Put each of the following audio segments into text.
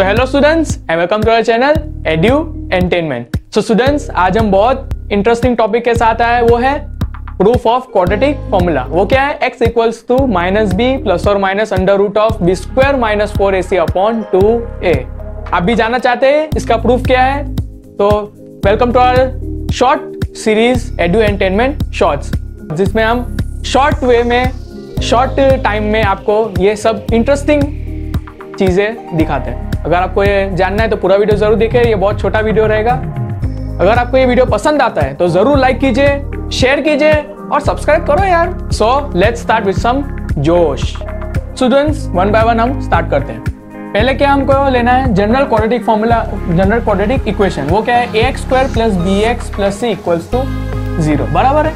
So hello students and welcome to our channel edutainment so students आज हम बहुत interesting topic के साथ आए वो है प्रूफ ऑफ़ क्वाड्रेटिक फॉर्मूला वो क्या है? X equals to minus B plus और minus under root of B square minus four A C upon two A आप भी जानना चाहते हैं इसका प्रूफ क्या है? तो welcome to our short series edutainment shorts जिसमें हम शॉर्ट वे में शॉर्ट टाइम में आपको ये सब इंटरेस्टिंग चीज़ें दिखाते हैं। अगर आपको ये जानना है तो पूरा वीडियो ज़रूर देखें, ये बहुत छोटा वीडियो रहेगा। अगर आपको ये वीडियो पसंद आता है तो ज़रूर लाइक कीजिए शेयर कीजिए और सब्सक्राइब करो यार। So let's start with some जोश। स्टूडेंट्स वन बाय वन हम स्टार्ट करते हैं। पहले क्या हमको लेना है? General quadratic formula general quadratic equation वो क्या है? A X square plus B X plus C equals to zero बराबर है?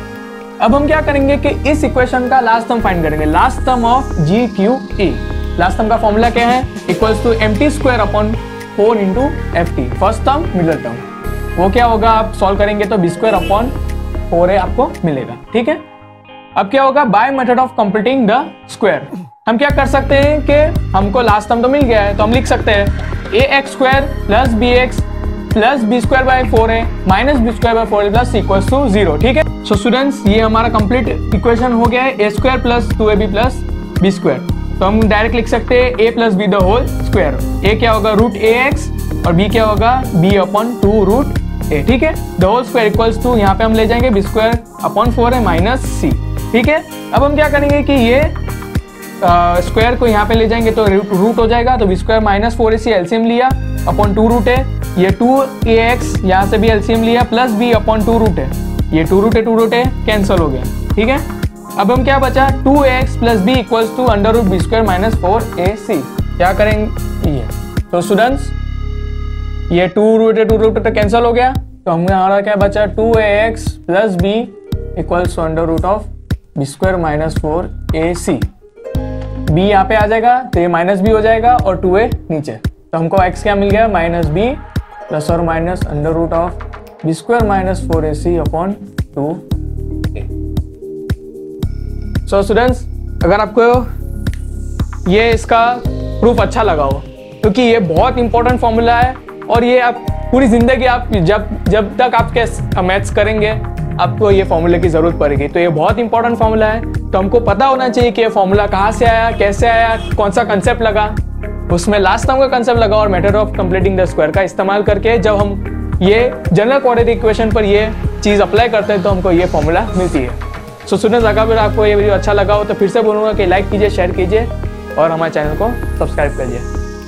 अब हम क्या करेंगे कि इस इक्वेशन का लास्ट टर्म फाइंड करेंगे। Last term of G Q E last term का फॉर्मूला क्या है? Equals to M T square upon four into F T first term middle term वो क्या होगा? आप सॉल्व करेंगे तो B square upon four A आपको मिलेगा। ठीक है? अब क्या होगा? By method of completing the square हम क्या कर सकते हैं कि हमको लास्ट टर्म तो मिल गया है तो हम लिख सकते हैं A X square plus B X plus B square by four A minus B square by four A plus equal to zero ठीक है? सो स्टूडेंट्स ये हमारा कंप्लीट इक्वेशन हो गया है A square plus two A B plus B square तो हम direct लिख सकते हैं A plus B the whole square A क्या होगा रूट ए एक्स और बी क्या होगा B upon two root A ठीक है? The whole square equals to यहाँ पे हम ले जाएँगे बी स्क्वायर अपॉन फोर है माइनस सी ठीक है? अब हम क्या करेंगे कि ये स्क्वायर को यहाँ पे ले जाएँगे तो रूट रूट हो जाएगा तो B square minus four A C LCM लिया अपॉन टू रूट है ये टू ए एक्स यहाँ से भी एल्सियम लिया plus B upon two root है ये टू रूट है टू रूट है कैंसिल हो गया, ठीक है? अब हम क्या बचा? Two X plus B equals to under root B square minus four A C क्या करेंगे? ये। तो स्टूडेंट्स ये टू रूट टू रूट तो कैंसिल हो गया। तो हम हमारा क्या बचा? Two A X plus B equals to under root of B square minus four A C B यहाँ पे आ जाएगा तो ये माइनस बी हो जाएगा और टू ए नीचे। तो हमको एक्स क्या मिल गया? माइनस बी प्लस और minus under root of B square minus four A C upon two so so, students अगर आपको ये इसका प्रूफ अच्छा लगा हो क्योंकि ये बहुत इंपॉर्टेंट फॉर्मूला है और ये आप पूरी ज़िंदगी आप जब जब तक आपके मैथ्स करेंगे आपको ये फॉर्मूले की ज़रूरत पड़ेगी। तो ये बहुत इंपॉर्टेंट फॉर्मूला है। तो हमको पता होना चाहिए कि ये फॉर्मूला कहाँ से आया कैसे आया कौन सा कंसेप्ट लगा। उसमें लास्ट टाइम का कंसेप्ट लगा और method of completing the square का इस्तेमाल करके जब हम ये जनरल क्वाड्रेटिक इक्वेशन पर ये चीज़ अप्लाई करते हैं तो हमको ये फॉर्मूला मिलती है। सो स्टूडेंट्स अगर आपको ये वीडियो अच्छा लगा हो तो फिर से बोलूँगा कि लाइक कीजिए शेयर कीजिए और हमारे चैनल को सब्सक्राइब करिए।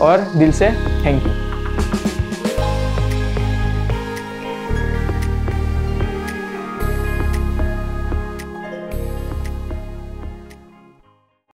और दिल से थैंक यू